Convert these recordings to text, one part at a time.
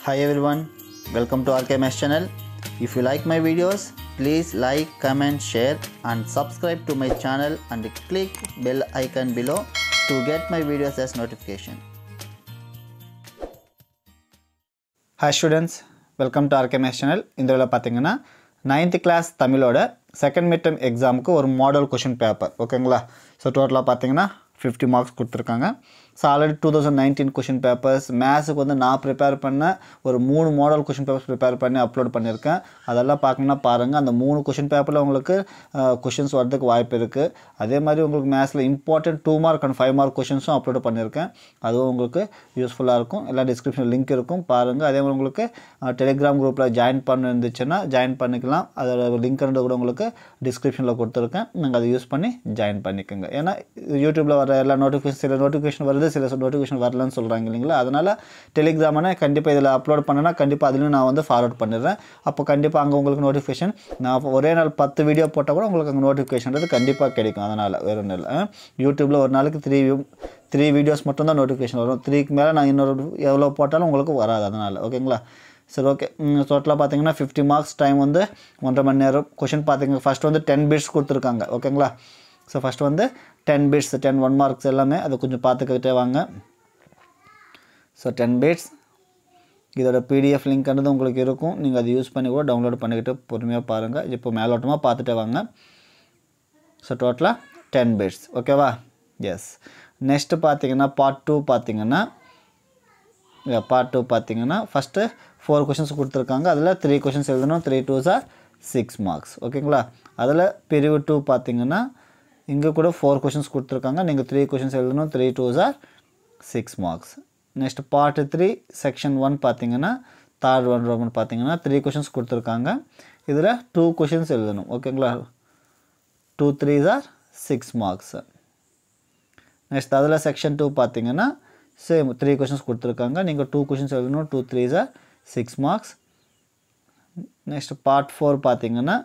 Hi everyone, welcome to RKMS channel. If you like my videos, please like, comment, share and subscribe to my channel and click bell icon below to get my videos as notification. Hi students welcome to ஆர்கேமேஸ் channel இந்த இதில் பார்த்தீங்கன்னா ninth class தமிழோட second mid term எக்ஸாமுக்கு ஒரு model question paper ஓகேங்களா so டோட்டலாக பார்த்தீங்கன்னா fifty marks கொடுத்துருக்காங்க. So already two thousand nineteen question papers மேத்ஸுக்கு வந்து நான் ப்ரிப்பேர் பண்ண ஒரு மூணு மாடல் கொஷின் பேப்பர்ஸ் ப்ரிப்பேர் பண்ணி அப்லோட் பண்ணியிருக்கேன். அதெல்லாம் பார்க்கணுன்னா பாருங்கள் அந்த மூணு கொஷின் பேப்பரில் உங்களுக்கு கொஷின்ஸ் வரதுக்கு வாய்ப்பு இருக்குது அதே மாதிரி உங்களுக்கு மேத்ஸில் important two mark and five mark கொஷின்ஸும் upload பண்ணியிருக்கேன். அதுவும் உங்களுக்கு யூஸ்ஃபுல்லாக இருக்கும். எல்லா டிஸ்கிரிப்ஷன் லிங்க் இருக்கும். பாருங்கள் அதே மாதிரி உங்களுக்கு டெலிகிராம் குரூப்பில் ஜாயின் பண்ண இருந்துச்சுன்னா ஜாயின் பண்ணிக்கலாம். அதோட லிங்க் கூட உங்களுக்கு டிஸ்கிரிப்ஷனில் கொடுத்துருக்கேன். நீங்கள் அதை யூஸ் பண்ணி ஜாயின் பண்ணிக்கோங்க. ஏன்னா யூடியூப்பில் வர எல்லா நோட்டிஃபிகேஷன் சில நோட்டிஃபிகேஷன் வருது சில நோட்டிஃபிகேஷன் வரலன்னு சொல்கிறாங்க இல்லைங்களா? அதனால் டெலிகிராமனை கண்டிப்பாக இதில் அப்லோட் பண்ணேன்னா கண்டிப்பாக அதுலேயும் நான் வந்து ஃபார்வர்ட் பண்ணிடுறேன். அப்போ கண்டிப்பாக அங்கே உங்களுக்கு நோட்டிஃபிகேஷன் நான் ஒரே நாள் பத்து வீடியோ போட்டால் கூட உங்களுக்கு அங்கே நோட்டிஃபிகேஷன்றது கண்டிப்பாக கிடைக்கும். அதனால் வேறு ஒன்றும் இல்லை. யூடியூப்பில் ஒரு நாளைக்கு த்ரீ த்ரீ வீடியோஸ் மட்டும்தான் நோட்டிஃபிகேஷன் வரும். த்ரீக்கு மேலே நான் இன்னொரு எவ்வளோ போட்டாலும் உங்களுக்கு வராது அதனால். ஓகேங்களா? சரி ஓகே. டோட்டலாக பார்த்தீங்கன்னா ஃபிஃப்டி மார்க்ஸ் டைம் வந்து ஒன்றரை மணி நேரம். கொஷின் பார்த்தீங்க ஃபஸ்ட் வந்து டென் பிட்ஸ் கொடுத்துருக்காங்க. ஓகேங்களா? ஸோ ஃபஸ்ட் வந்து ten bits ten one marks எல்லாமே அதை கொஞ்சம் பார்த்துக்கிட்டே வாங்க. ஸோ டென் பிட்ஸ் இதோட பிடிஎஃப் லிங்க்ன்றது உங்களுக்கு இருக்கும். நீங்கள் அதை யூஸ் பண்ணி கூட டவுன்லோட் பண்ணிக்கிட்டு பொறுமையாக பாருங்கள் இப்போ மேலோட்டமாக பார்த்துட்டே வாங்க. ஸோ டோட்டலாக டென் பிட்ஸ் ஓகேவா எஸ் நெக்ஸ்ட்டு பார்த்தீங்கன்னா பார்ட் டூ பார்த்தீங்கன்னா பார்ட் டூ பார்த்தீங்கன்னா ஃபஸ்ட்டு ஃபோர் கொஷின்ஸ் கொடுத்துருக்காங்க. அதில் த்ரீ கொஷின்ஸ் எழுதணும். Three two sir six marks ஓகேங்களா அதில் பிரிவு டூ பார்த்தீங்கன்னா இங்கே கூட ஃபோர் கொஷின்ஸ் கொடுத்துருக்காங்க. நீங்கள் த்ரீ கொஷின்ஸ் எழுதணும். Three two sir six marks next part three section one பார்த்தீங்கன்னா தேர்ட் ஒன் ரோமன் பார்த்தீங்கன்னா த்ரீ கொஷின்ஸ் கொடுத்துருக்காங்க. இதில் டூ கொஷின்ஸ் எழுதணும். ஓகேங்களா two three or six marks next அதில் செக்ஷன் டூ பார்த்தீங்கன்னா சேம் த்ரீ கொஷின்ஸ் கொடுத்துருக்காங்க. நீங்கள் டூ கொஷின்ஸ் எழுதணும். Two three sir six marks next part four பார்த்தீங்கன்னா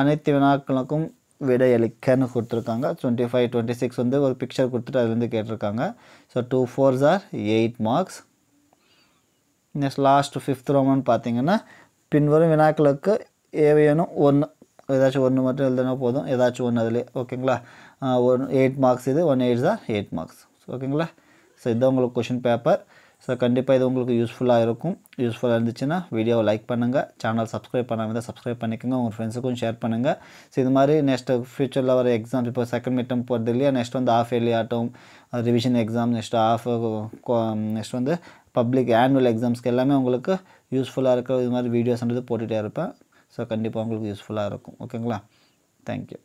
அனைத்து வினாக்களுக்கும் விடையளிக்கன்னு கொடுத்துருக்காங்க. டுவெண்ட்டி ஃபைவ் டுவெண்ட்டி சிக்ஸ் வந்து ஒரு பிக்சர் கொடுத்துட்டு அதுலேருந்து கேட்டிருக்காங்க. So two four sir eight marks next last fifth roman பார்த்தீங்கன்னா பின்வரும் வினாக்களுக்கு ஏவையனும் ஒன்று ஏதாச்சும் ஒன்று மட்டும் எழுதுனா போதும். ஏதாச்சும் ஒன்று அதிலே ஓகேங்களா? ஒன் எயிட் மார்க்ஸ் இது one eight sir eight marks ஓகேங்களா? ஸோ இதுதான் உங்களுக்கு கொஷின் பேப்பர் ஸோ கண்டிப்பாக இது உங்களுக்கு யூஸ்ஃபுல்லாக இருக்கும். யூஸ்ஃபுல்லாக இருந்துச்சுன்னா வீடியோவை லைக் பண்ணுங்கள் சேனல் சப்ஸ்கிரைப் பண்ணாமல் தான் சப்ஸ்கிரைப் பண்ணிக்கோங்க. உங்கள் ஃப்ரெண்ட்ஸுக்கும் ஷேர் பண்ணுங்கள் ஸோ இது மாதிரி நெக்ஸ்ட் ஃபியூச்சரில் வர எக்ஸாம் இப்போ செகண்ட் மிட்டம் போகிறது இல்லையா? நெக்ஸ்ட் வந்து ஆஃப் இயர்லி ஆட்டும் revision exam next half next வந்து பப்ளிக் ஆனுவல் எக்ஸாம்ஸ்க்கு எல்லாமே உங்களுக்கு யூஸ்ஃபுல்லாக இருக்கிற இது மாதிரி வீடியோஸ்ன்றது போட்டுகிட்டே இருப்பேன். ஸோ கண்டிப்பாக உங்களுக்கு யூஸ்ஃபுல்லாக இருக்கும். ஓகேங்களா தேங்க்யூ